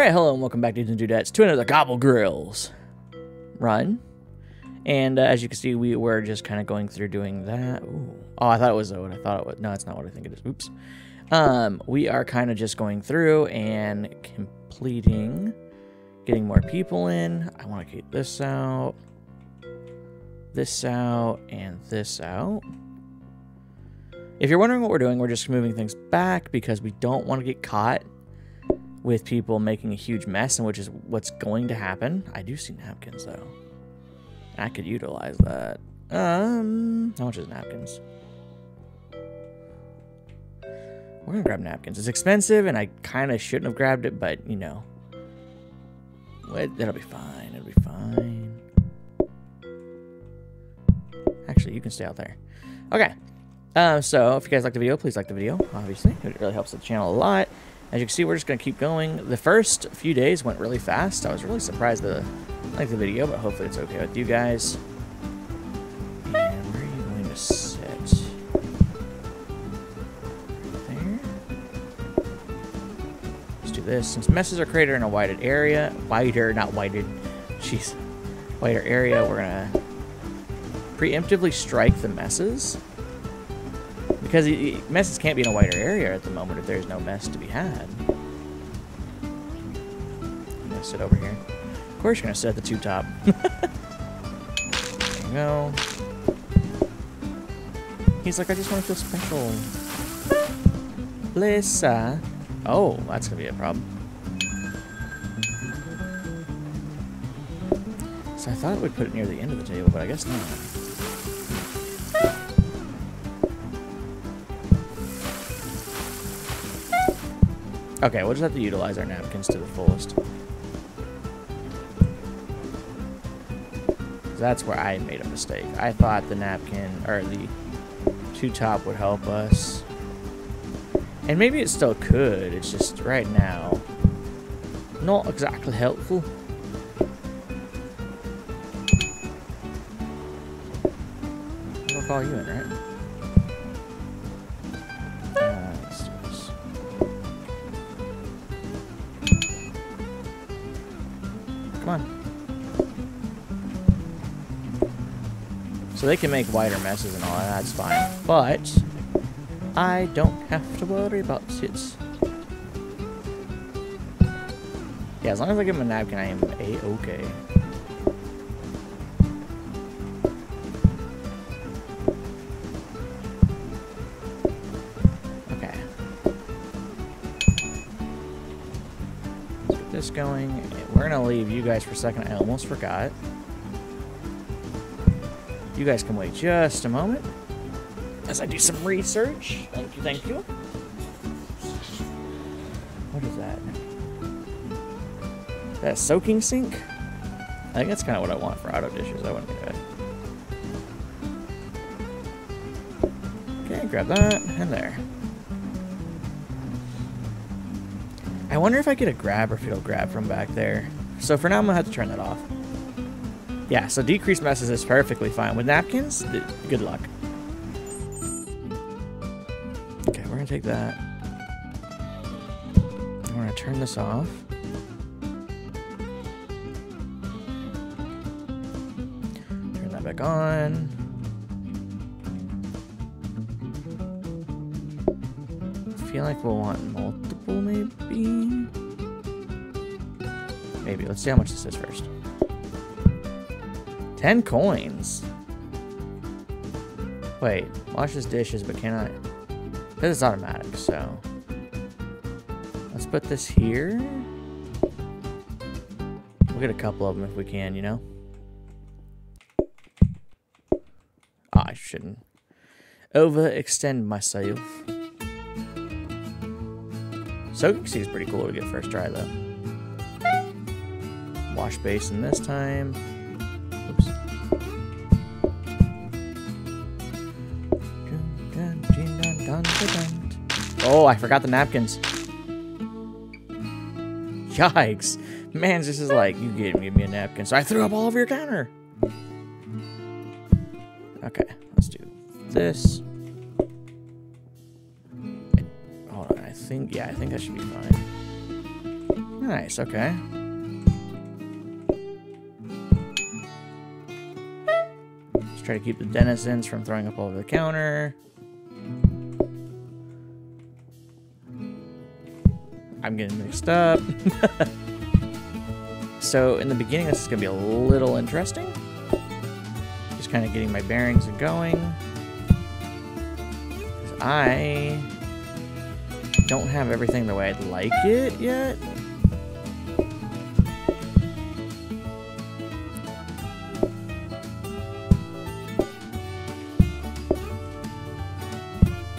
Alright, hello and welcome back dudes and dudettes to another Gobble Grills run. And uh, as you can see, we were just kind of going through doing that. Ooh. Oh, I thought it was what I thought it was. No, it's not what I think it is. Oops. Um, we are kind of just going through and completing, getting more people in. I want to keep this out, this out, and this out. If you're wondering what we're doing, we're just moving things back because we don't want to get caught with people making a huge mess, and which is what's going to happen. I do see napkins though. I could utilize that. Um, how much is napkins? We're gonna grab napkins. It's expensive, and I kind of shouldn't have grabbed it, but you know, it'll be fine. It'll be fine. Actually, you can stay out there. Okay. Uh, so if you guys like the video, please like the video. Obviously, it really helps the channel a lot. As you can see, we're just going to keep going. The first few days went really fast. I was really surprised to like the video, but hopefully it's okay with you guys. And where are you going to sit? There. Let's do this. Since messes are created in a wider area, wider, not widened, jeez, wider area, we're going to preemptively strike the messes. Because messes can't be in a wider area at the moment if there's no mess to be had. I'm gonna sit over here. Of course you're gonna sit at the two top. there you go. He's like, I just want to feel special. Blissa. Oh, that's gonna be a problem. So I thought we'd put it near the end of the table, but I guess not. Okay, we'll just have to utilize our napkins to the fullest. That's where I made a mistake. I thought the napkin, or the two top would help us. And maybe it still could, it's just right now, not exactly helpful. I'll call you in, right? So they can make wider messes and all that, that's fine. But, I don't have to worry about it. Yeah, as long as I give him a napkin, I am a-okay. Okay. Let's get this going. We're gonna leave you guys for a second. I almost forgot. You guys can wait just a moment as I do some research. Thank you, thank you. What is that? That soaking sink? I think that's kind of what I want for auto dishes. I wouldn't do it. Okay, grab that, and there. I wonder if I get a grab or if it'll grab from back there. So for now, I'm going to have to turn that off. Yeah, so decreased messes is perfectly fine. With napkins, good luck. Okay, we're gonna take that. We're gonna turn this off. Turn that back on. I feel like we'll want multiple, maybe? Maybe. Let's see how much this is first. 10 coins. Wait, washes dishes, but can I? This is automatic, so. Let's put this here. We'll get a couple of them if we can, you know? Oh, I shouldn't overextend myself. Soaking seed is pretty cool to get first try, though. Wash basin this time. Oh, I forgot the napkins. Yikes. Man, this is like, you give me a napkin. So I threw up all over your counter. Okay, let's do this. Hold on, I think, yeah, I think that should be fine. Nice, okay. Let's try to keep the denizens from throwing up all over the counter. I'm getting mixed up. so in the beginning, this is going to be a little interesting. Just kind of getting my bearings and going. I don't have everything the way I'd like it yet.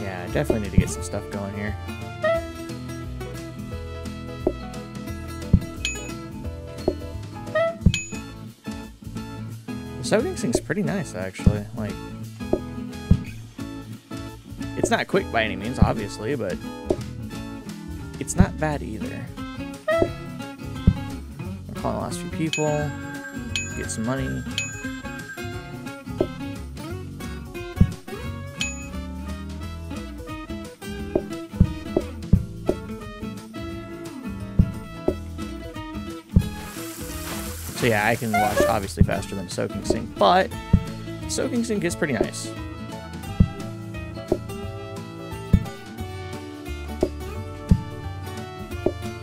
Yeah, I definitely need to get some stuff going here. Soaking sink's pretty nice, actually. Like, it's not quick by any means, obviously, but it's not bad either. I'll call the last few people, get some money. So yeah, I can wash obviously faster than soaking sink, but soaking sink is pretty nice.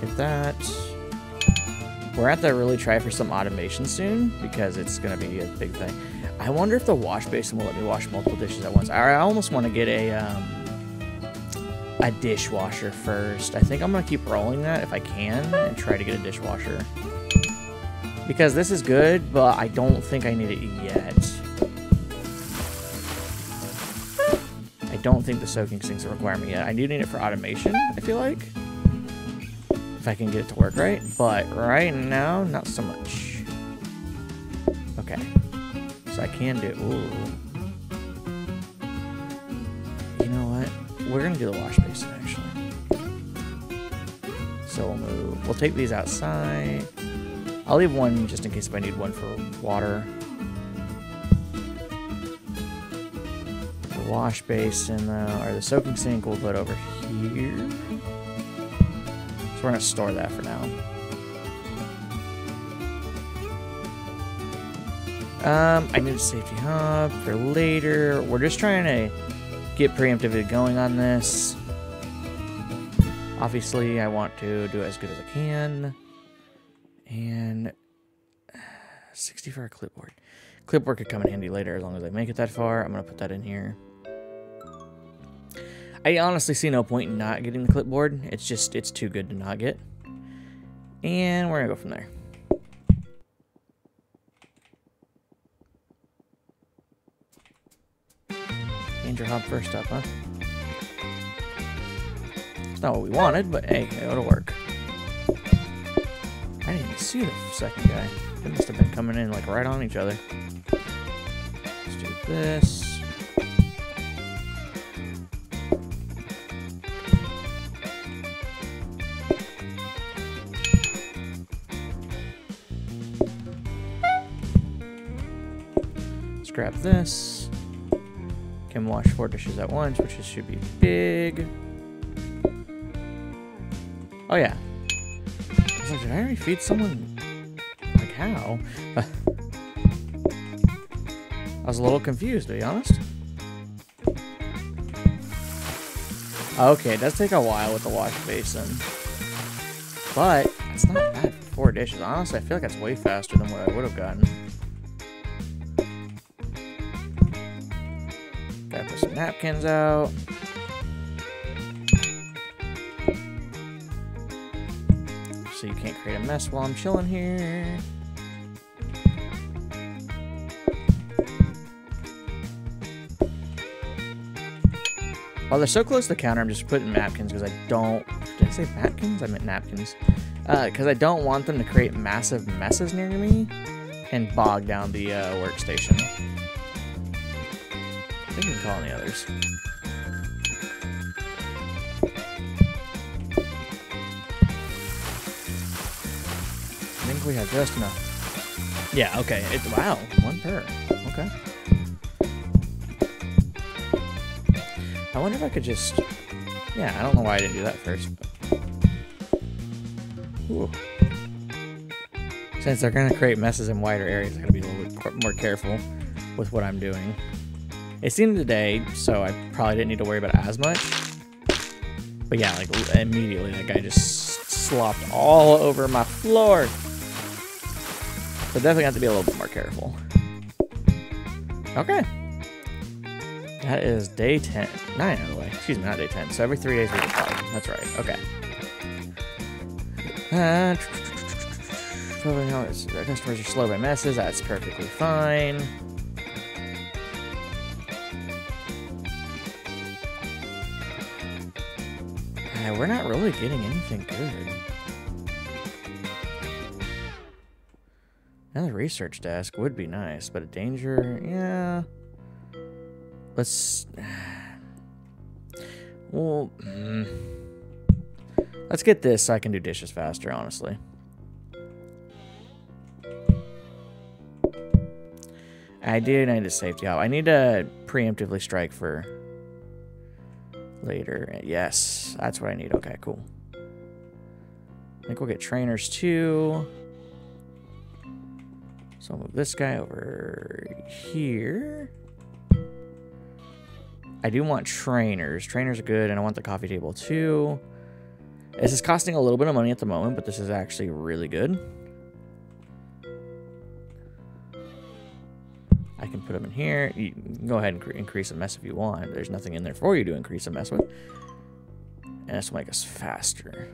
Get that. We're at to really try for some automation soon because it's going to be a big thing. I wonder if the wash basin will let me wash multiple dishes at once. I almost want to get a um, a dishwasher first. I think I'm going to keep rolling that if I can and try to get a dishwasher. Because this is good, but I don't think I need it yet. I don't think the soaking sink's a requirement yet. I do need it for automation, I feel like. If I can get it to work right. But right now, not so much. Okay. So I can do... Ooh. You know what? We're going to do the wash basin, actually. So we'll move... We'll take these outside. I'll leave one just in case if I need one for water. The wash basin, uh, or the soaking sink, we'll put over here. So we're going to store that for now. Um, I need a safety hob for later. We're just trying to get preemptively going on this. Obviously, I want to do as good as I can. And 60 for a clipboard. Clipboard could come in handy later as long as I make it that far. I'm going to put that in here. I honestly see no point in not getting the clipboard. It's just, it's too good to not get. And we're going to go from there. Danger hob first up, huh? It's not what we wanted, but hey, it'll work. I didn't even see the second guy. They must have been coming in like right on each other. Let's do this. Let's grab this. Can wash four dishes at once, which should be big. Oh yeah, did I already feed someone? Like, how? I was a little confused, to be honest. Okay, it does take a while with the wash basin. But, it's not bad for four dishes. Honestly, I feel like that's way faster than what I would have gotten. Gotta put some napkins out. Can't create a mess while I'm chilling here. While they're so close to the counter, I'm just putting napkins because I don't... Did I say napkins? I meant napkins. Because uh, I don't want them to create massive messes near me and bog down the uh, workstation. I think we can call the others. We have just enough. Yeah, okay. It, wow, one per. Okay. I wonder if I could just... Yeah, I don't know why I didn't do that first. Ooh. Since they're going to create messes in wider areas, I got to be a little bit more careful with what I'm doing. It's the end of the day, so I probably didn't need to worry about it as much. But yeah, like immediately that guy just slopped all over my floor. So definitely have to be a little bit more careful. Okay. That is day 10. 9 of the way. Excuse me, not day 10. So every three days we get five. That's right. Okay. Uh, customers are slow by messes. That's perfectly fine. Uh, we're not really getting anything good. Another research desk would be nice, but a danger, yeah. Let's... Well, mm. let's get this so I can do dishes faster, honestly. I do need a safety hob. I need to preemptively strike for later. Yes, that's what I need. Okay, cool. I think we'll get trainers too. So move this guy over here. I do want trainers. Trainers are good, and I want the coffee table too. This is costing a little bit of money at the moment, but this is actually really good. I can put them in here. You can go ahead and increase a mess if you want. There's nothing in there for you to increase a mess with. And this will make us faster.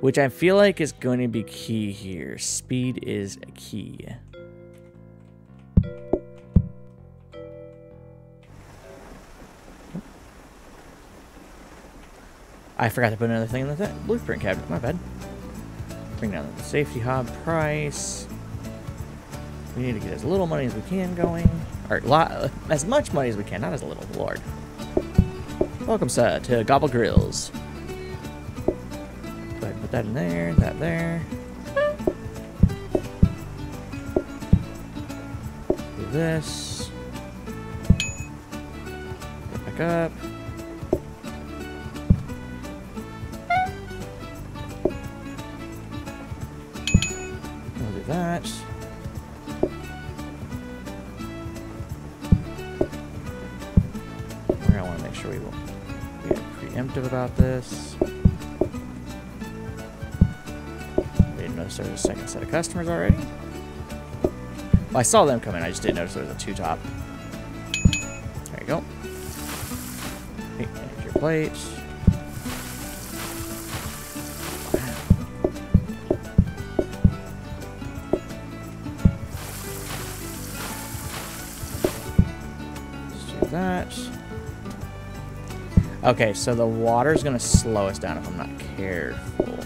Which I feel like is going to be key here. Speed is key. I forgot to put another thing in the th blueprint cabinet. My bad. Bring down the safety hob price. We need to get as little money as we can going. Or lot, as much money as we can, not as little. Lord. Welcome, sir, to Gobble Grills. Put that in there, that there. Do this. Back up. We'll do that. We're gonna want to make sure we will be preemptive about this. Notice there a second set of customers already. Well, I saw them come in, I just didn't notice there was a two-top. There you go. Manage your plates. that. Okay, so the water's gonna slow us down if I'm not careful.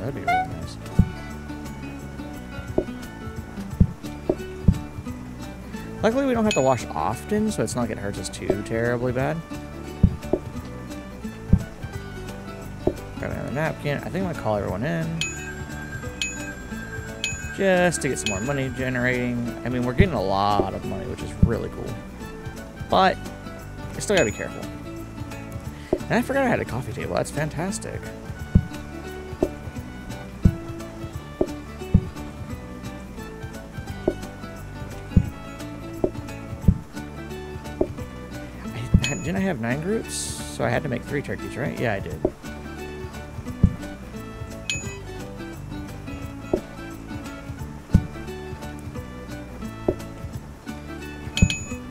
That'd be really nice. Luckily, we don't have to wash often, so it's not like it hurts us too terribly bad. Grab another napkin. I think I'm to call everyone in. Just to get some more money generating. I mean, we're getting a lot of money, which is really cool. But, I still got to be careful. And I forgot I had a coffee table. That's fantastic. Didn't I have nine groups? So I had to make three turkeys, right? Yeah, I did.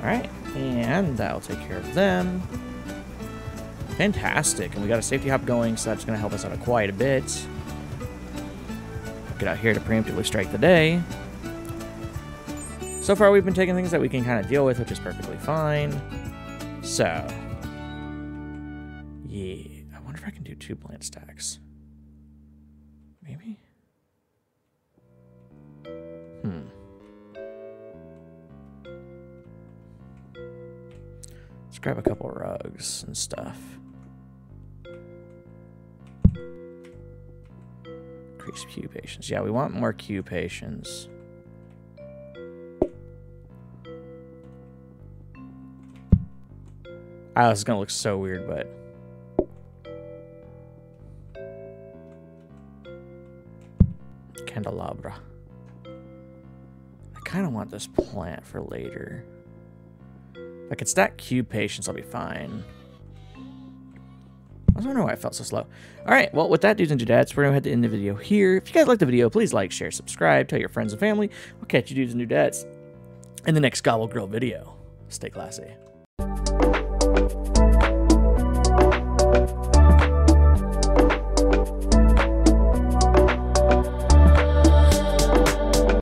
Alright, and that'll take care of them. Fantastic, and we got a safety hob going, so that's going to help us out quite a bit. Get out here to preemptively strike the day. So far, we've been taking things that we can kind of deal with, which is perfectly fine. So, yeah, I wonder if I can do two plant stacks. Maybe? Hmm. Let's grab a couple rugs and stuff. Increase queue patience. Yeah, we want more queue patience. I is gonna look so weird, but candelabra. I kind of want this plant for later. If I can stack queue patience, I'll be fine. I was wondering why I felt so slow. All right, well, with that, dudes and dudettes, we're going to head to end the video here. If you guys like the video, please like, share, subscribe, tell your friends and family. We'll catch you dudes and dudettes in the next Gobble Grill video. Stay classy.